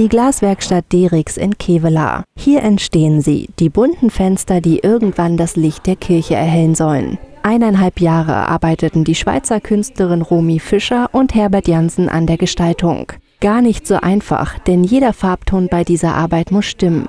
Die Glaswerkstatt Derix in Kevela. Hier entstehen sie, die bunten Fenster, die irgendwann das Licht der Kirche erhellen sollen. Eineinhalb Jahre arbeiteten die Schweizer Künstlerin Romy Fischer und Herbert Jansen an der Gestaltung. Gar nicht so einfach, denn jeder Farbton bei dieser Arbeit muss stimmen.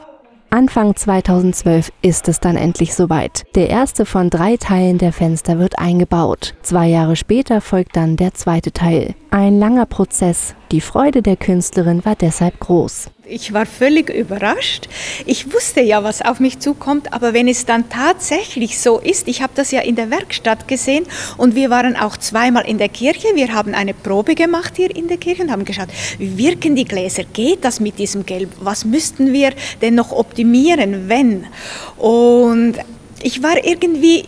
Anfang 2012 ist es dann endlich soweit. Der erste von drei Teilen der Fenster wird eingebaut. Zwei Jahre später folgt dann der zweite Teil. Ein langer Prozess. Die Freude der Künstlerin war deshalb groß. Ich war völlig überrascht. Ich wusste ja, was auf mich zukommt, aber wenn es dann tatsächlich so ist, ich habe das ja in der Werkstatt gesehen und wir waren auch zweimal in der Kirche. Wir haben eine Probe gemacht hier in der Kirche und haben geschaut, wie wirken die Gläser? Geht das mit diesem Gelb? Was müssten wir denn noch optimieren, wenn? Und ich war irgendwie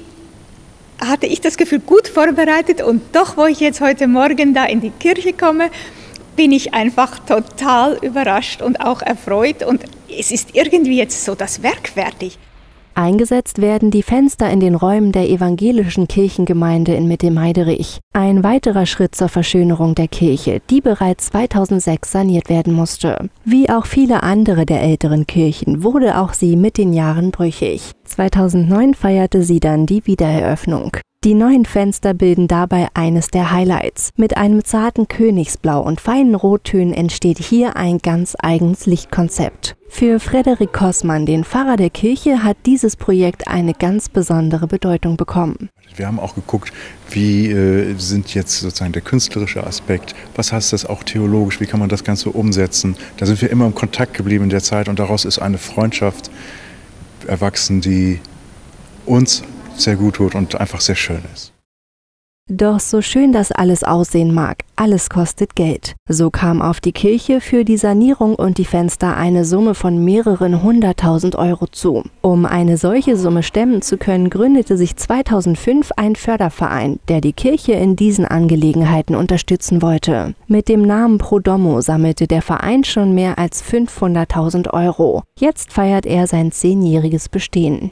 hatte ich das Gefühl gut vorbereitet und doch, wo ich jetzt heute Morgen da in die Kirche komme, bin ich einfach total überrascht und auch erfreut und es ist irgendwie jetzt so das Werk fertig. Eingesetzt werden die Fenster in den Räumen der evangelischen Kirchengemeinde in Mitte-Meiderich. Ein weiterer Schritt zur Verschönerung der Kirche, die bereits 2006 saniert werden musste. Wie auch viele andere der älteren Kirchen wurde auch sie mit den Jahren brüchig. 2009 feierte sie dann die Wiedereröffnung. Die neuen Fenster bilden dabei eines der Highlights. Mit einem zarten Königsblau und feinen Rottönen entsteht hier ein ganz eigenes Lichtkonzept. Für Frederik Kossmann, den Pfarrer der Kirche, hat dieses Projekt eine ganz besondere Bedeutung bekommen. Wir haben auch geguckt, wie äh, sind jetzt sozusagen der künstlerische Aspekt, was heißt das auch theologisch, wie kann man das Ganze umsetzen. Da sind wir immer im Kontakt geblieben in der Zeit und daraus ist eine Freundschaft erwachsen, die uns sehr gut tut und einfach sehr schön ist. Doch so schön das alles aussehen mag, alles kostet Geld. So kam auf die Kirche für die Sanierung und die Fenster eine Summe von mehreren hunderttausend Euro zu. Um eine solche Summe stemmen zu können, gründete sich 2005 ein Förderverein, der die Kirche in diesen Angelegenheiten unterstützen wollte. Mit dem Namen Prodomo sammelte der Verein schon mehr als 500.000 Euro. Jetzt feiert er sein zehnjähriges Bestehen.